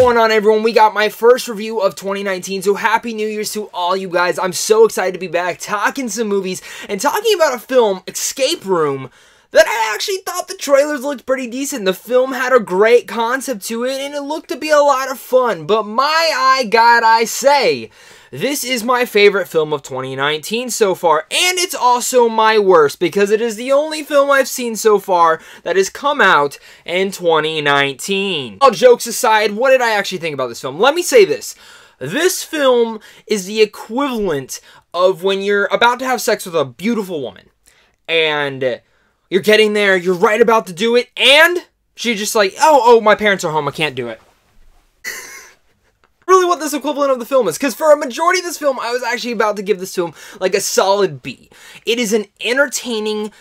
going on everyone? We got my first review of 2019, so happy new year's to all you guys. I'm so excited to be back talking some movies and talking about a film, Escape Room, that I actually thought the trailers looked pretty decent. The film had a great concept to it and it looked to be a lot of fun, but my eye God I say, this is my favorite film of 2019 so far, and it's also my worst because it is the only film I've seen so far that has come out in 2019. All jokes aside, what did I actually think about this film? Let me say this. This film is the equivalent of when you're about to have sex with a beautiful woman and you're getting there, you're right about to do it, and she's just like, oh, oh, my parents are home, I can't do it really what this equivalent of the film is. Because for a majority of this film, I was actually about to give this film like a solid B. It is an entertaining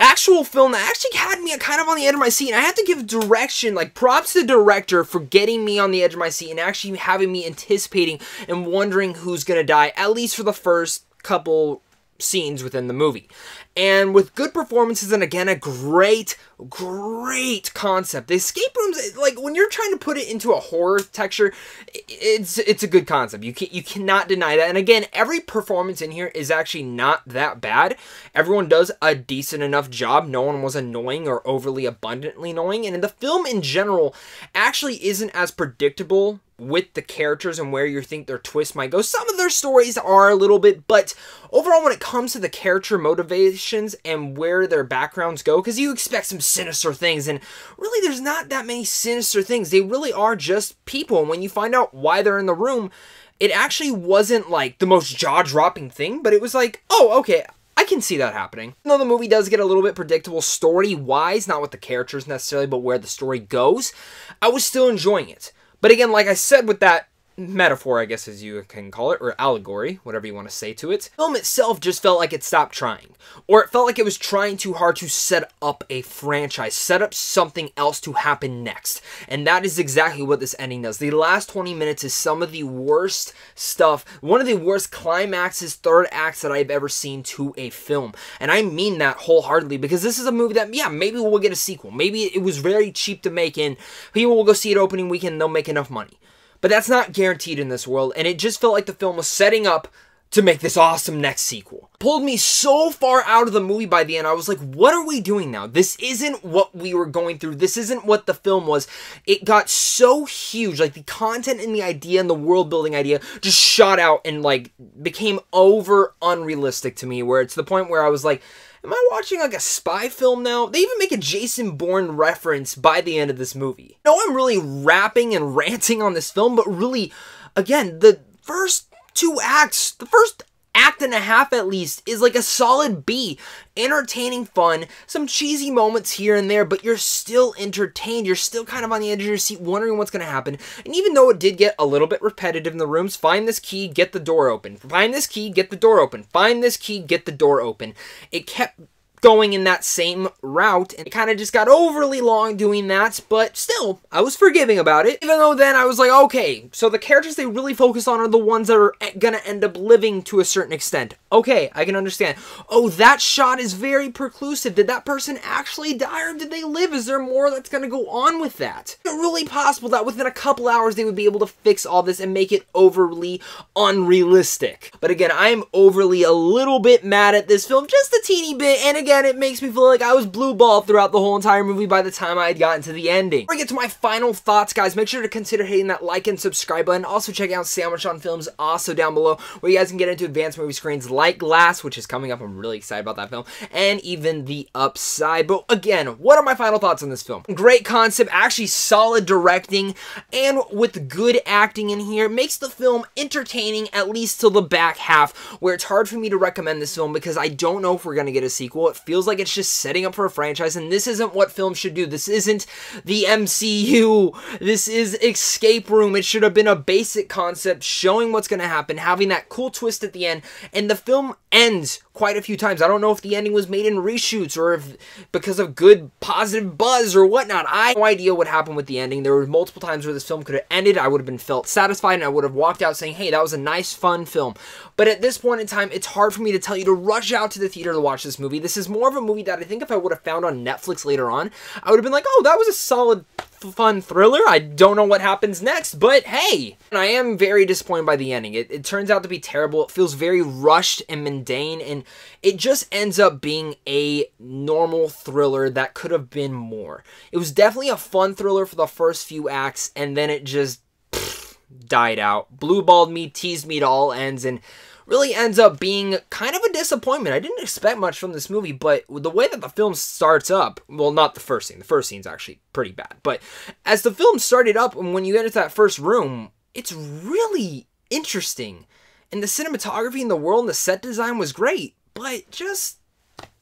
actual film that actually had me kind of on the edge of my seat. And I have to give direction, like props to the director for getting me on the edge of my seat and actually having me anticipating and wondering who's going to die, at least for the first couple scenes within the movie. And with good performances and again a great, great concept. The escape rooms, like when you're trying to put it into a horror texture, it's it's a good concept. You can you cannot deny that. And again, every performance in here is actually not that bad. Everyone does a decent enough job. No one was annoying or overly abundantly annoying. And the film in general actually isn't as predictable with the characters and where you think their twist might go. Some of their stories are a little bit, but overall, when it comes to the character motivations and where their backgrounds go, because you expect some sinister things, and really, there's not that many sinister things. They really are just people, and when you find out why they're in the room, it actually wasn't like the most jaw dropping thing, but it was like, oh, okay. I can see that happening. Though the movie does get a little bit predictable story wise, not with the characters necessarily, but where the story goes, I was still enjoying it. But again, like I said with that metaphor, I guess as you can call it, or allegory, whatever you want to say to it, the film itself just felt like it stopped trying. Or it felt like it was trying too hard to set up a franchise, set up something else to happen next. And that is exactly what this ending does. The last 20 minutes is some of the worst stuff, one of the worst climaxes, third acts that I've ever seen to a film. And I mean that wholeheartedly because this is a movie that, yeah, maybe we'll get a sequel. Maybe it was very cheap to make and people will go see it opening weekend they'll make enough money. But that's not guaranteed in this world, and it just felt like the film was setting up to make this awesome next sequel. Pulled me so far out of the movie by the end, I was like, what are we doing now? This isn't what we were going through. This isn't what the film was. It got so huge, like the content and the idea and the world building idea just shot out and like became over unrealistic to me, where it's the point where I was like, Am I watching like a spy film now? They even make a Jason Bourne reference by the end of this movie. No, I'm really rapping and ranting on this film, but really, again, the first two acts, the first act and a half at least is like a solid B. Entertaining fun, some cheesy moments here and there, but you're still entertained. You're still kind of on the edge of your seat wondering what's going to happen. And even though it did get a little bit repetitive in the rooms, find this key, get the door open. Find this key, get the door open. Find this key, get the door open. It kept going in that same route and it kind of just got overly long doing that, but still, I was forgiving about it. Even though then I was like, okay, so the characters they really focus on are the ones that are gonna end up living to a certain extent. Okay, I can understand. Oh, that shot is very preclusive. Did that person actually die or did they live? Is there more that's gonna go on with that? Is it really possible that within a couple hours they would be able to fix all this and make it overly unrealistic? But again, I'm overly a little bit mad at this film, just a teeny bit, and again, again, it makes me feel like I was blue balled throughout the whole entire movie by the time I had gotten to the ending. Before I get to my final thoughts, guys, make sure to consider hitting that like and subscribe button. Also, check out Sandwich John Films, also down below, where you guys can get into advanced movie screens like Glass, which is coming up. I'm really excited about that film, and even The Upside. But again, what are my final thoughts on this film? Great concept, actually solid directing, and with good acting in here, makes the film entertaining, at least till the back half, where it's hard for me to recommend this film because I don't know if we're going to get a sequel. It feels like it's just setting up for a franchise, and this isn't what films should do. This isn't the MCU. This is Escape Room. It should have been a basic concept showing what's going to happen, having that cool twist at the end, and the film ends quite a few times. I don't know if the ending was made in reshoots or if because of good positive buzz or whatnot. I have no idea what happened with the ending. There were multiple times where this film could have ended. I would have been felt satisfied and I would have walked out saying, hey, that was a nice, fun film. But at this point in time, it's hard for me to tell you to rush out to the theater to watch this movie. This is more of a movie that I think if I would have found on Netflix later on, I would have been like, oh, that was a solid fun thriller. I don't know what happens next, but hey, and I am very disappointed by the ending. It, it turns out to be terrible. It feels very rushed and mundane, and it just ends up being a normal thriller that could have been more. It was definitely a fun thriller for the first few acts, and then it just pff, died out. Blue balled me, teased me to all ends, and really ends up being kind of a disappointment. I didn't expect much from this movie, but the way that the film starts up, well, not the first scene. The first scene's actually pretty bad. But as the film started up, and when you get into that first room, it's really interesting. And the cinematography in the world and the set design was great, but just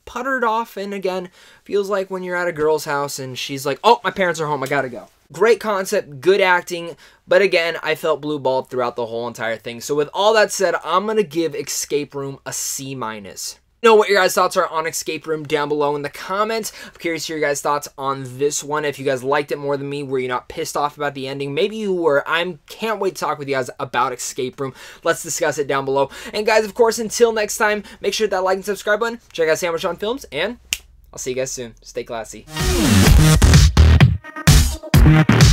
puttered off. And again, feels like when you're at a girl's house and she's like, oh, my parents are home, I gotta go. Great concept, good acting, but again, I felt blue balled throughout the whole entire thing. So with all that said, I'm gonna give Escape Room a C minus know what your guys' thoughts are on Escape Room down below in the comments. I'm curious to hear your guys' thoughts on this one. If you guys liked it more than me, were you not pissed off about the ending? Maybe you were. I can't wait to talk with you guys about Escape Room. Let's discuss it down below. And guys, of course, until next time, make sure to that like and subscribe button. Check out Sandwich John Films, and I'll see you guys soon. Stay classy. Thank you.